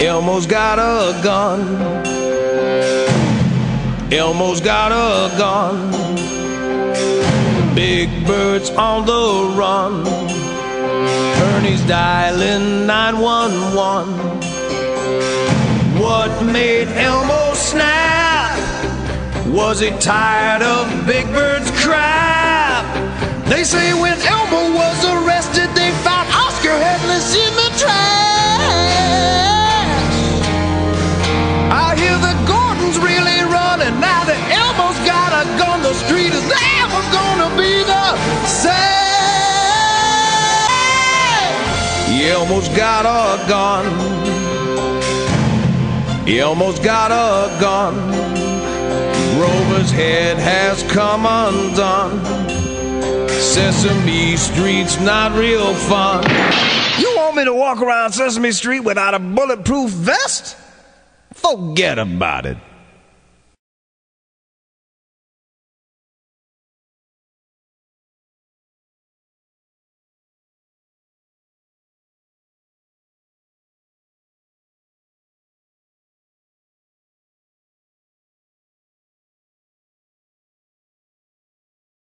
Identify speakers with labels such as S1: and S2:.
S1: Elmo's got a gun. Elmo's got a gun. Big Bird's on the run. Ernie's dialing 911. What made Elmo snap? Was he tired of Big Bird's crap? They say when Elmo Elmo's got a gun. He almost got a gun. Grover's head has come undone. Sesame Street's not real fun. You want me to walk around Sesame Street without a bulletproof vest? Forget about it.